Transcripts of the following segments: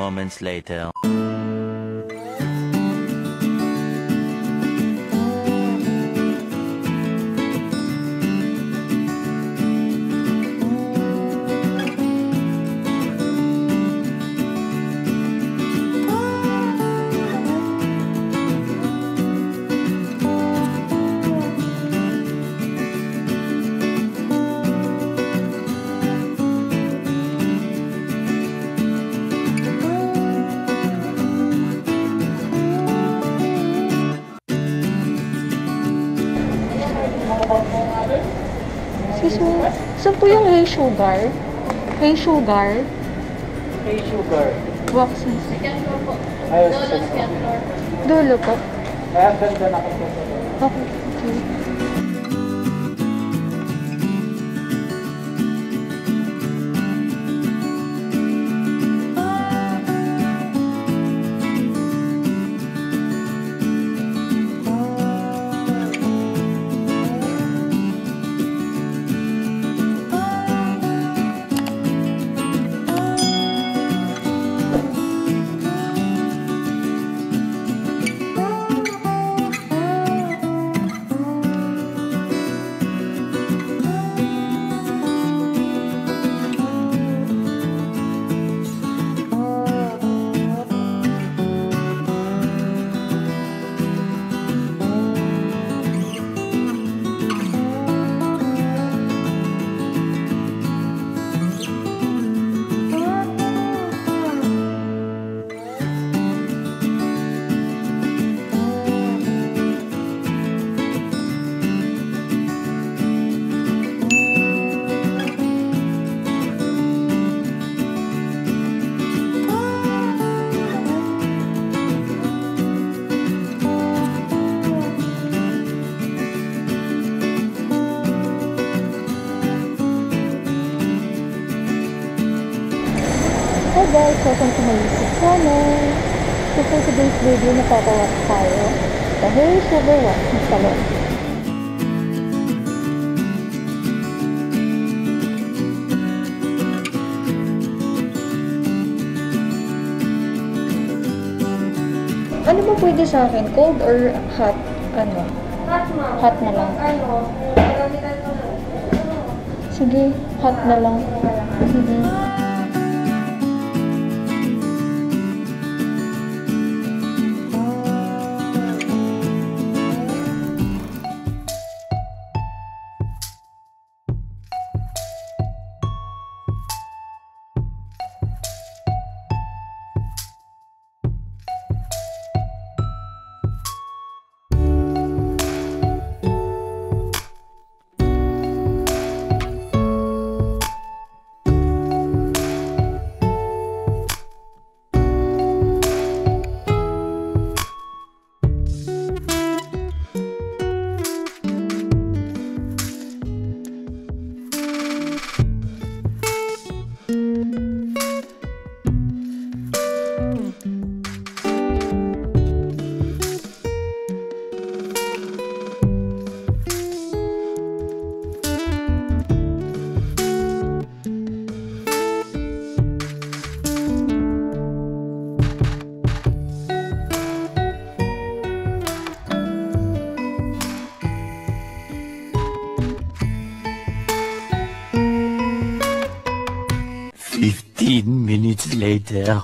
moments later. Po yung hay sugar? Hay sugar? Hey, sugar. Boxes. Ayos, sugar. Dulo po. Kaya ganda na ako. Okay. okay. Video, napapawat tayo sa Hey Sugar Waxing Salon. Ano ba pwede sa akin? Cold or hot? Ano? Hot, ma'am. Hot na lang. Ano? Sige, hot na lang. Sige. Fifteen minutes later.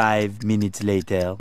Five minutes later.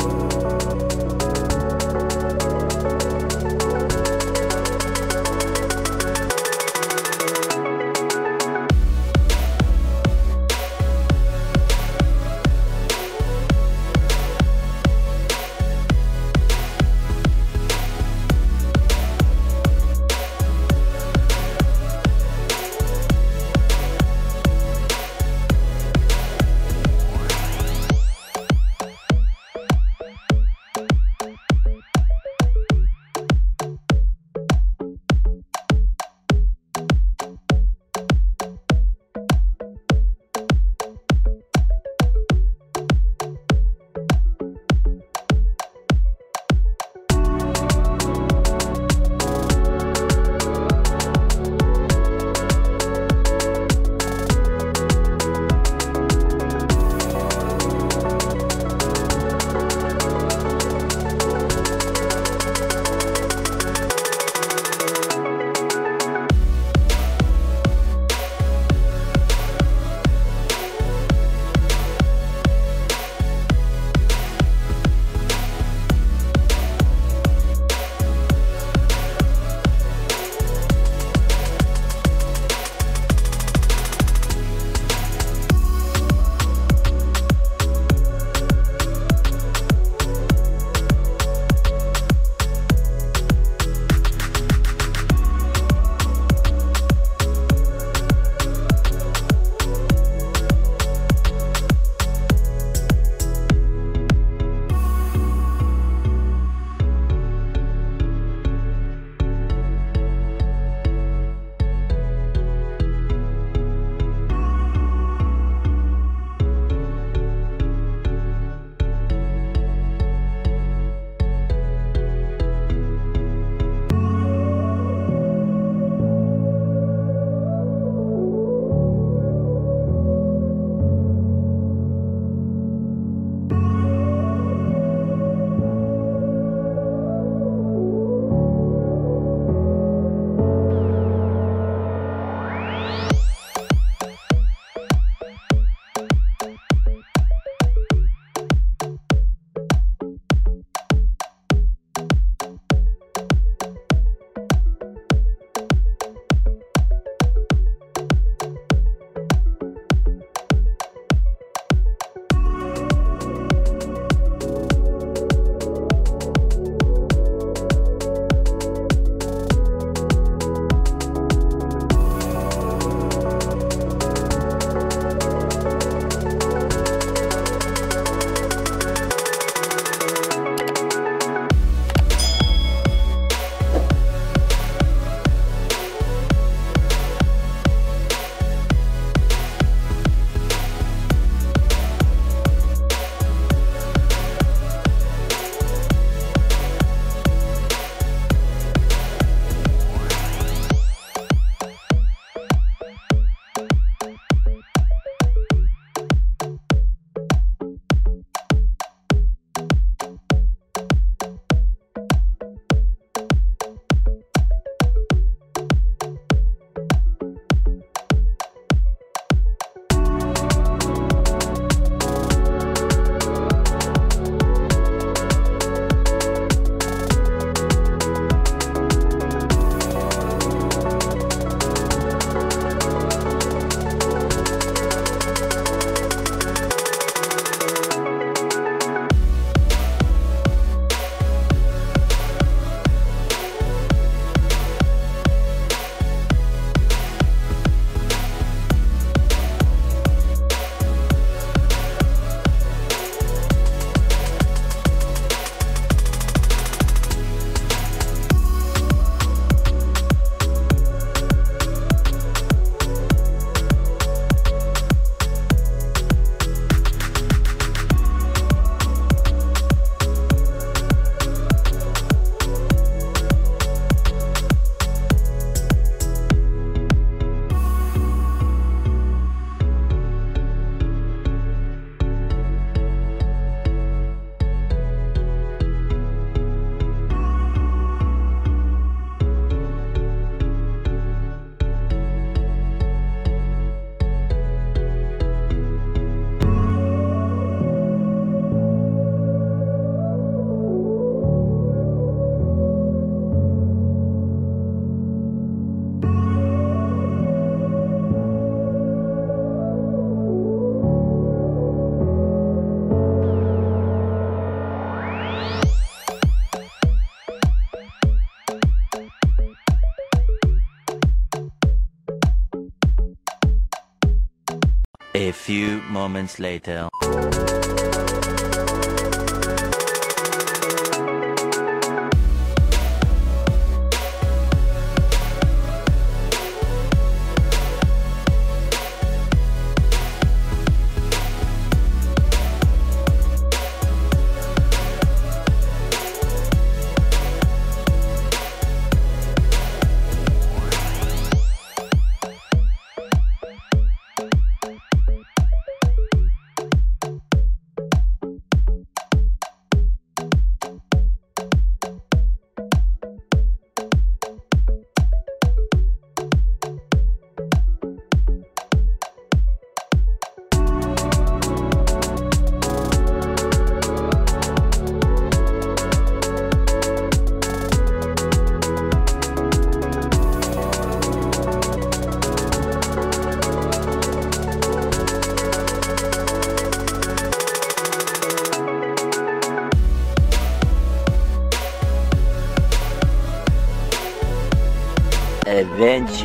Moments later.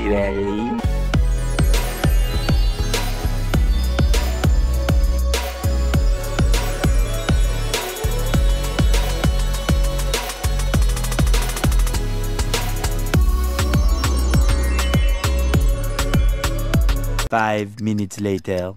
Eventually. Five minutes later.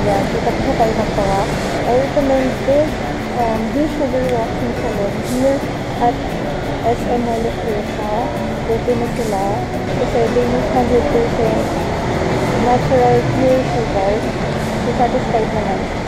Ayan, kita po tayo ng tawa. I recommend this um, visual walking salon here at SM Asia. Open na sila. Kasi they make 100% natural pure sugar. So, satisfied naman.